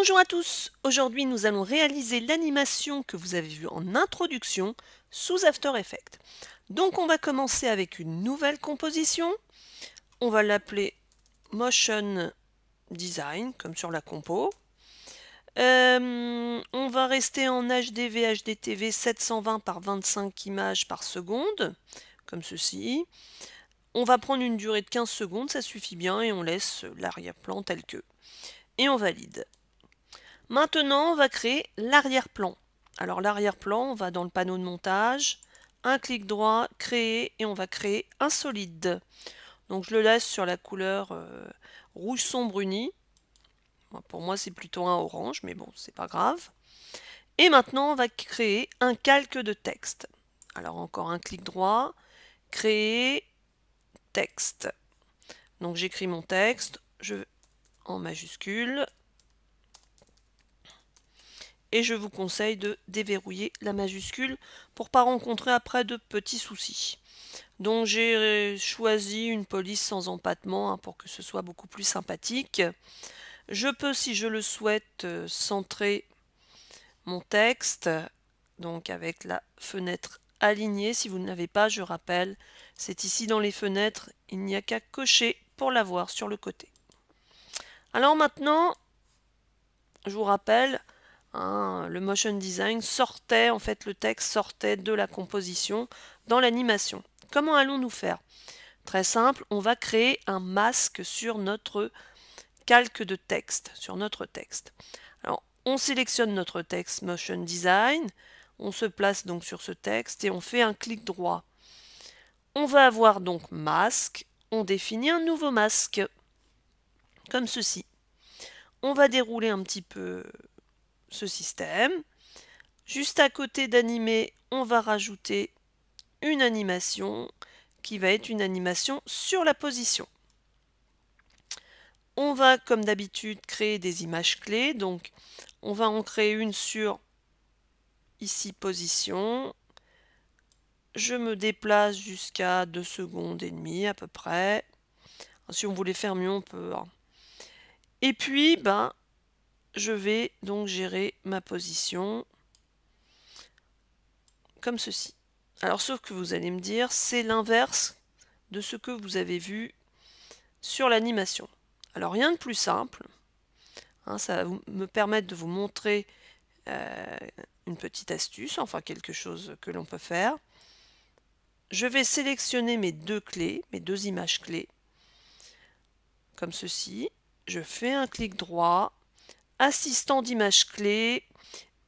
Bonjour à tous, aujourd'hui nous allons réaliser l'animation que vous avez vue en introduction sous After Effects. Donc on va commencer avec une nouvelle composition, on va l'appeler Motion Design, comme sur la compo. Euh, on va rester en HDV HDTV 720 par 25 images par seconde, comme ceci. On va prendre une durée de 15 secondes, ça suffit bien, et on laisse l'arrière-plan tel que. Et on valide. Maintenant, on va créer l'arrière-plan. Alors l'arrière-plan, on va dans le panneau de montage, un clic droit, créer, et on va créer un solide. Donc je le laisse sur la couleur euh, rouge sombre uni. Pour moi, c'est plutôt un orange, mais bon, c'est pas grave. Et maintenant, on va créer un calque de texte. Alors encore un clic droit, créer texte. Donc j'écris mon texte, je en majuscule, et je vous conseille de déverrouiller la majuscule pour pas rencontrer après de petits soucis. Donc j'ai choisi une police sans empattement hein, pour que ce soit beaucoup plus sympathique. Je peux, si je le souhaite, euh, centrer mon texte, donc avec la fenêtre alignée. Si vous ne l'avez pas, je rappelle, c'est ici dans les fenêtres, il n'y a qu'à cocher pour l'avoir sur le côté. Alors maintenant, je vous rappelle, Hein, le motion design sortait, en fait le texte sortait de la composition dans l'animation. Comment allons-nous faire? Très simple, on va créer un masque sur notre calque de texte, sur notre texte. Alors, on sélectionne notre texte motion design, on se place donc sur ce texte et on fait un clic droit. On va avoir donc masque, on définit un nouveau masque, comme ceci. On va dérouler un petit peu ce système. Juste à côté d'animer, on va rajouter une animation qui va être une animation sur la position. On va, comme d'habitude, créer des images clés. Donc, on va en créer une sur, ici, position. Je me déplace jusqu'à 2 secondes et demie à peu près. Si on voulait faire mieux, on peut. Hein. Et puis, ben, je vais donc gérer ma position comme ceci. Alors sauf que vous allez me dire, c'est l'inverse de ce que vous avez vu sur l'animation. Alors rien de plus simple, hein, ça va me permettre de vous montrer euh, une petite astuce, enfin quelque chose que l'on peut faire. Je vais sélectionner mes deux clés, mes deux images clés, comme ceci. Je fais un clic droit, assistant d'image clé,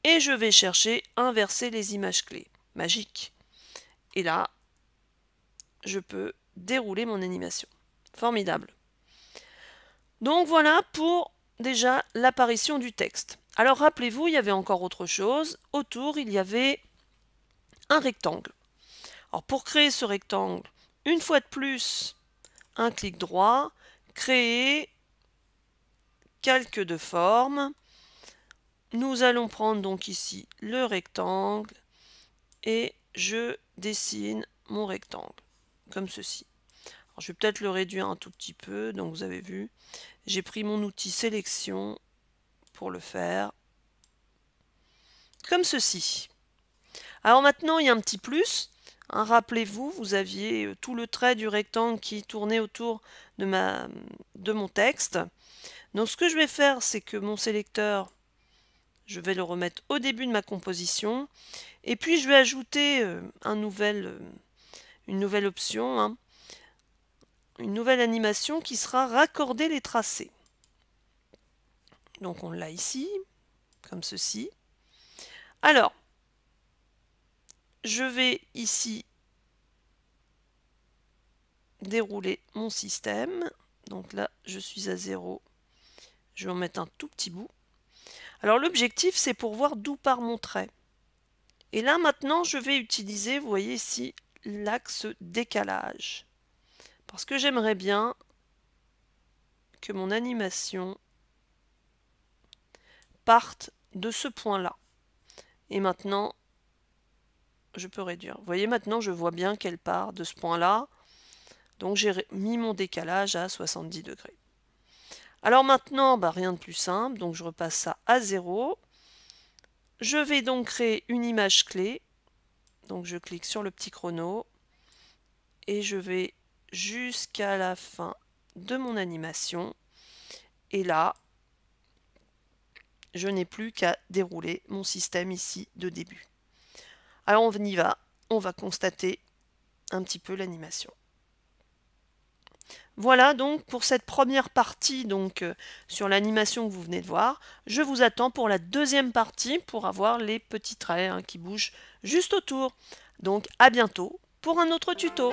et je vais chercher inverser les images clés. Magique. Et là, je peux dérouler mon animation. Formidable. Donc voilà pour déjà l'apparition du texte. Alors rappelez-vous, il y avait encore autre chose. Autour, il y avait un rectangle. Alors pour créer ce rectangle, une fois de plus, un clic droit, créer calque de forme. Nous allons prendre donc ici le rectangle et je dessine mon rectangle comme ceci. je vais peut-être le réduire un tout petit peu, donc vous avez vu, j'ai pris mon outil sélection pour le faire comme ceci. Alors maintenant il y a un petit plus, hein, rappelez-vous, vous aviez euh, tout le trait du rectangle qui tournait autour de, ma, de mon texte. Donc ce que je vais faire, c'est que mon sélecteur, je vais le remettre au début de ma composition. Et puis je vais ajouter euh, euh, une nouvelle option, hein. une nouvelle animation qui sera raccorder les tracés. Donc on l'a ici, comme ceci. Alors, je vais ici dérouler mon système. Donc là, je suis à 0 je vais en mettre un tout petit bout. Alors l'objectif, c'est pour voir d'où part mon trait. Et là, maintenant, je vais utiliser, vous voyez ici, l'axe décalage. Parce que j'aimerais bien que mon animation parte de ce point-là. Et maintenant, je peux réduire. Vous voyez, maintenant, je vois bien qu'elle part de ce point-là. Donc, j'ai mis mon décalage à 70 degrés. Alors maintenant, bah, rien de plus simple, donc je repasse ça à 0. Je vais donc créer une image clé. Donc je clique sur le petit chrono et je vais jusqu'à la fin de mon animation. Et là, je n'ai plus qu'à dérouler mon système ici de début. Alors on y va, on va constater un petit peu l'animation. Voilà donc pour cette première partie donc euh, sur l'animation que vous venez de voir. Je vous attends pour la deuxième partie pour avoir les petits traits hein, qui bougent juste autour. Donc à bientôt pour un autre tuto.